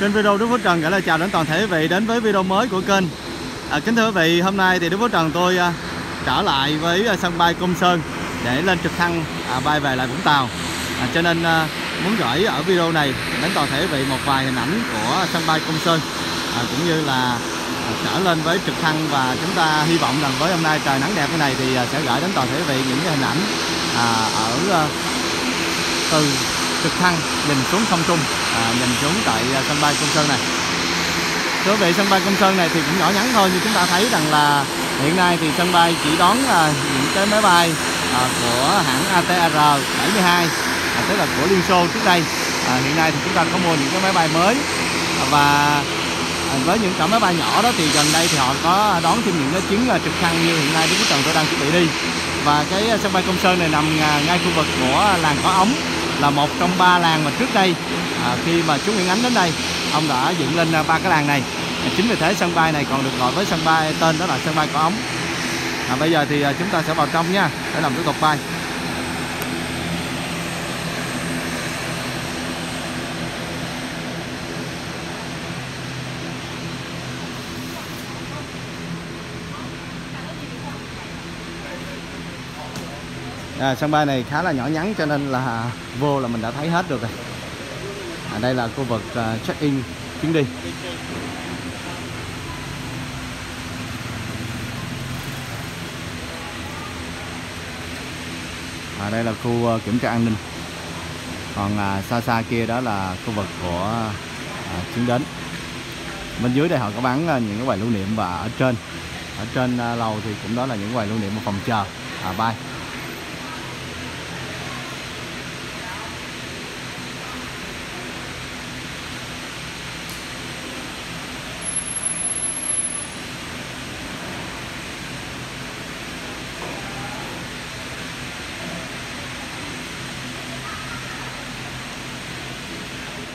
Trên video Đức Phú Trần gửi lời chào đến toàn thể quý vị đến với video mới của kênh. À, kính thưa quý vị, hôm nay thì Đức Phú Trần tôi à, trở lại với à, sân bay Công Sơn để lên trực thăng à, bay về lại Vũng Tàu. À, cho nên à, muốn gửi ở video này đến toàn thể quý vị một vài hình ảnh của sân bay Công Sơn à, cũng như là à, trở lên với trực thăng và chúng ta hy vọng rằng với hôm nay trời nắng đẹp như này thì à, sẽ gửi đến toàn thể quý vị những cái hình ảnh à, ở à, từ trực thăng nhìn xuống sông trung nhìn xuống tại à, sân bay Công Sơn này. Thưa quý vị, sân bay Công Sơn này thì cũng nhỏ nhắn thôi, nhưng chúng ta thấy rằng là hiện nay thì sân bay chỉ đón à, những cái máy bay à, của hãng ATR 72 tức là của Liên Xô trước đây. Hiện nay thì chúng ta có mua những cái máy bay mới. Và với những cái máy bay nhỏ đó thì gần đây thì họ có đón thêm những cái chuyến trực thăng như hiện nay Đức Quốc Trần tôi đang chuẩn bị đi. Và cái sân bay Công Sơn này nằm ngay khu vực của làng có ống là một trong ba làng mà trước đây à, khi mà chú Nguyễn Ánh đến đây ông đã dựng lên à, ba cái làng này. À, chính vì thế sân bay này còn được gọi với sân bay tên đó là sân bay có ống. À, bây giờ thì à, chúng ta sẽ vào trong nha để làm thủ tục bay. À, sân bay này khá là nhỏ nhắn cho nên là vô là mình đã thấy hết được rồi. À, đây là khu vực à, uh, check in chuyến đi. À, đây là khu uh, kiểm tra an ninh. Còn à, xa xa kia đó là khu vực của à, chuyến đến. Bên dưới đây họ có bán à, những cái quầy lưu niệm và ở trên. Ở trên à, lầu thì cũng đó là những quầy lưu niệm và phòng chờ. À, bay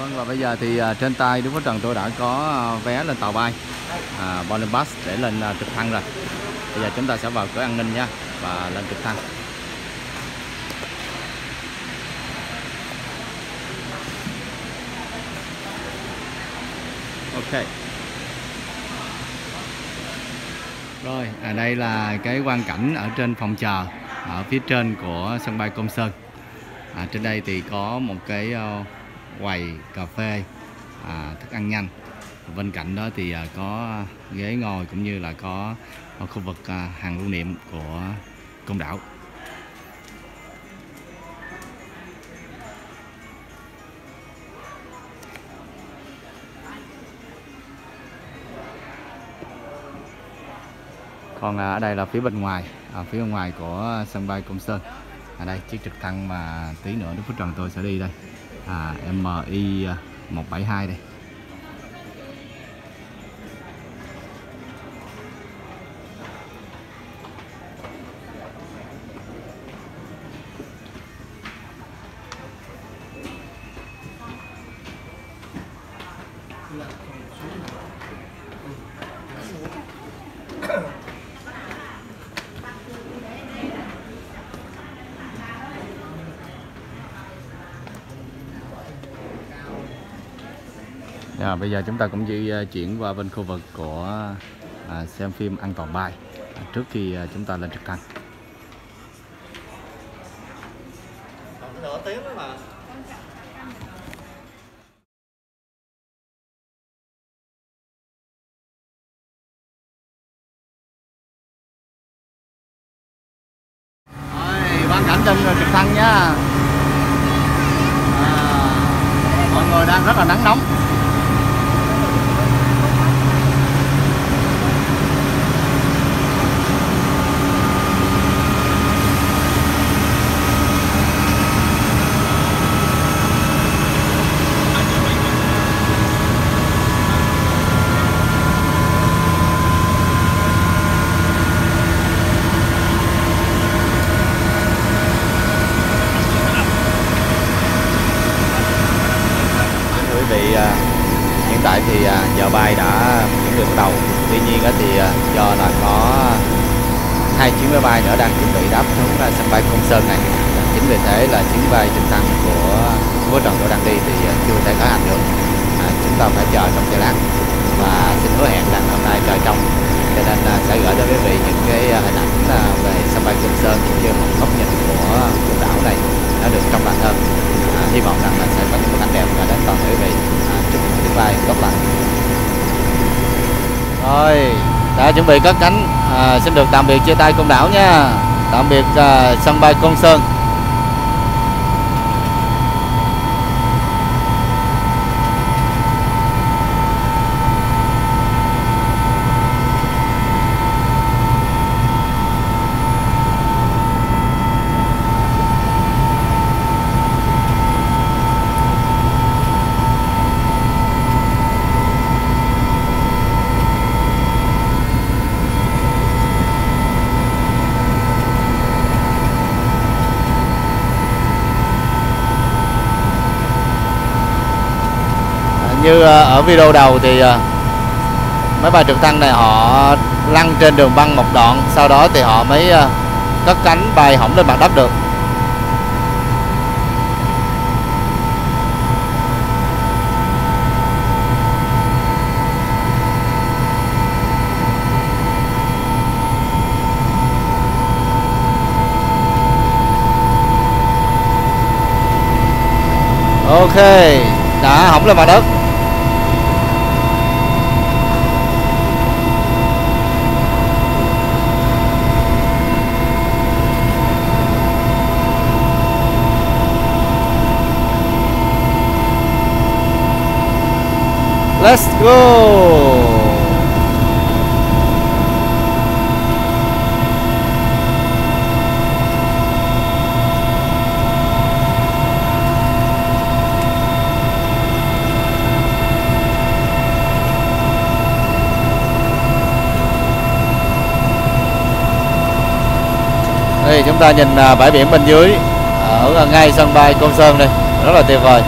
Vâng và bây giờ thì à, trên tay Đức với Trần tôi đã có à, vé lên tàu bay à, boarding pass để lên à, trực thăng rồi. Bây giờ chúng ta sẽ vào cửa an ninh nha và lên trực thăng. Ok. Rồi, à đây là cái quan cảnh ở trên phòng chờ ở phía trên của sân bay Công Sơn. À, trên đây thì có một cái uh, quầy cà phê à, thức ăn nhanh. Bên cạnh đó thì à, có ghế ngồi cũng như là có khu vực à, hàng lưu niệm của công đảo. Còn à, ở đây là phía bên ngoài ở phía bên ngoài của sân bay Công Sơn. Ở đây chiếc trực thăng mà tí nữa Đức Phước Trần tôi sẽ đi đây à, MI 172 à, đây. À, bây giờ chúng ta cũng di à, chuyển qua bên khu vực của à, xem phim an toàn bay à, trước khi à, chúng ta lên trực thăng. còn nửa tiếng nữa mà Rồi, cảnh trên à, trực thăng nha. À, mọi người đang rất là nắng nóng. Thưa quý vị, à, hiện tại thì à, giờ bay đã chuẩn bị bắt đầu. Tuy nhiên á thì à, do là có hai chuyến máy bay nữa đang chuẩn bị đáp xuống à, sân bay Công Sơn này. Chính vì thế là chuyến bay trực thăng của vua Trần tôi đang đi thì ờ, chưa thể khởi hành được. À, chúng ta phải chờ trong giây lát và xin hứa hẹn rằng hôm nay trời trong. Cho nên là sẽ gửi đến quý vị những cái ờ, hình ảnh ờ, về sân bay Côn Sơn cũng như một góc nhìn của quần đảo này nó được trong lành hơn à, hy vọng rằng là sẽ có những cảnh đẹp gửi đến toàn thể quý vị. À, chúc chuyến bay tốt lành. Rồi đã chuẩn bị cất cánh. À, xin được tạm biệt chia tay công đảo nha. Tạm biệt à, sân bay Côn Sơn. Như ờ, ở video đầu thì ờ, mấy bài trực thăng này họ lăn trên đường băng một đoạn, sau đó thì họ mới ờ, cất cánh bay hỏng lên mặt đất được. Ok, đã hỏng lên mặt đất. Let's go. Đây, chúng ta nhìn à, bãi biển bên dưới. Ở ngay sân bay Côn Sơn đây. Rất là tuyệt vời.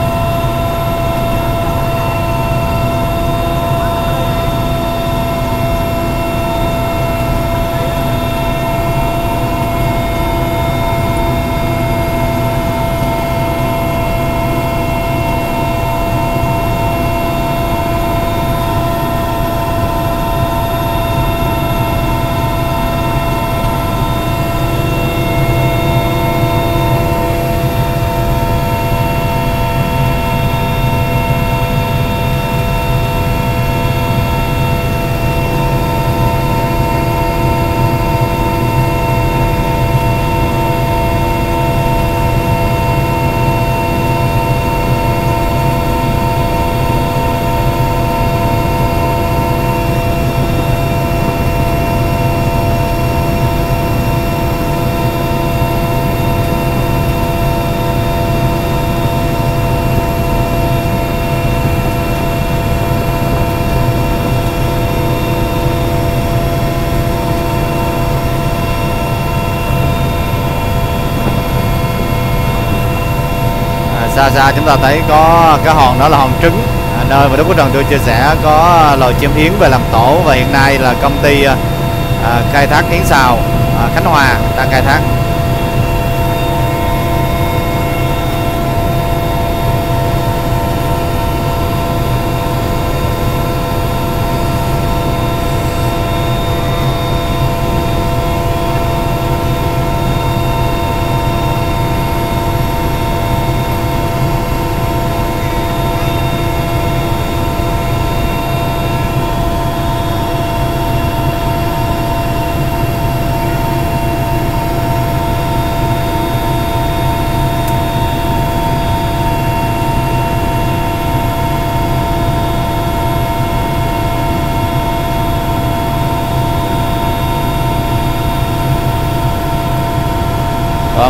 Xa chúng ta thấy có cái hòn đó là hòn trứng. À, nơi mà Đức Quốc Trần tôi chia sẻ có loài chim yến về làm tổ. Và hiện nay là công ty à, khai thác yến xào à, Khánh Hòa đang khai thác.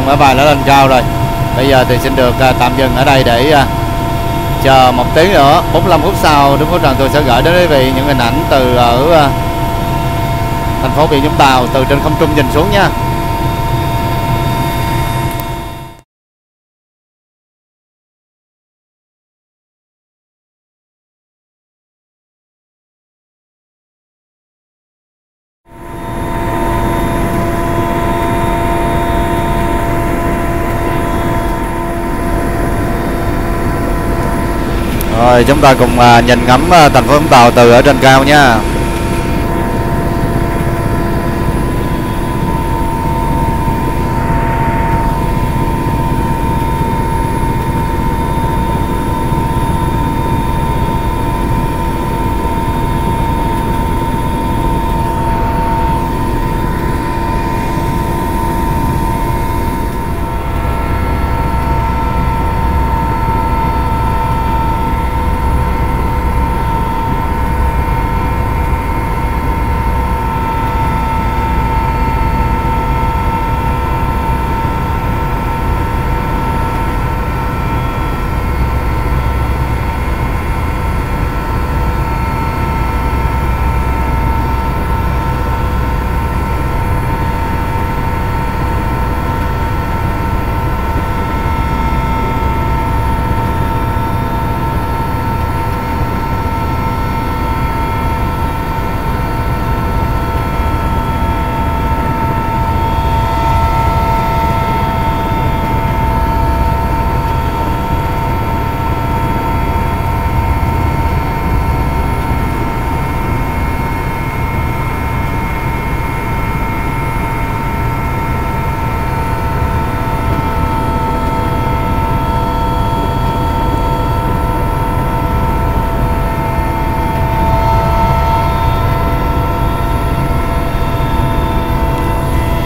Vâng, máy đã lên cao rồi. Bây giờ thì xin được à, tạm dừng ở đây để à, chờ một tiếng nữa. 45 phút sau đúng Phúc rằng tôi sẽ gửi đến quý vị những hình ảnh từ ở à, thành phố Biển Vũng Tàu từ trên không trung nhìn xuống nha. Chúng ta cùng à, nhìn ngắm à, thành phố Vũng Tàu từ ở trên cao nha.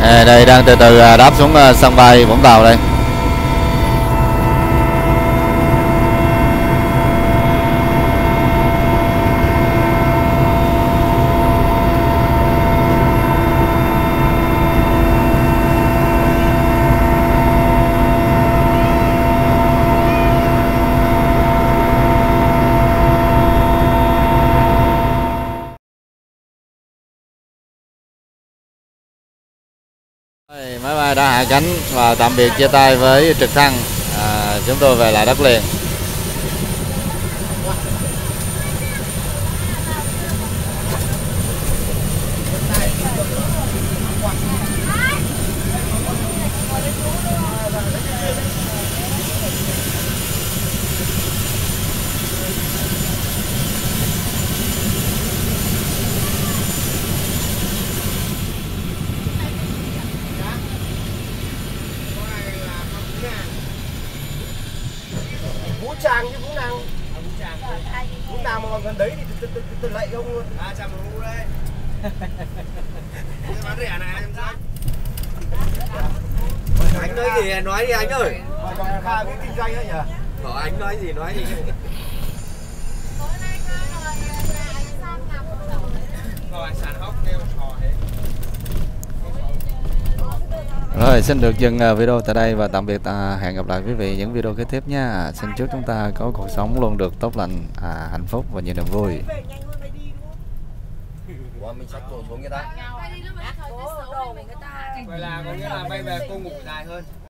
À, đây đang từ từ à, đáp xuống à, sân bay Vũng Tàu. Đây, máy bay đã hạ cánh và tạm biệt chia tay với trực thăng. À, chúng tôi về lại đất liền. Mà còn gần đấy thì tôi, tôi, tôi, tôi lạy ông luôn. À chào mừng Vũ đây Bán rẻ này em sao? Anh nói gì nói đi anh ơi. Còn Kha cái kinh doanh ấy nhỉ? Bảo anh nói gì nói gì Rồi xin được dừng à, video tại đây và tạm biệt à, hẹn gặp lại quý vị những video kế tiếp nha. Xin chúc chúng ta có cuộc sống luôn được tốt lành, à, hạnh phúc và nhiều niềm vui. Ủa mình xách đồ xuống người ta Vậy là có nghĩa là bay về cô ngủ dài hơn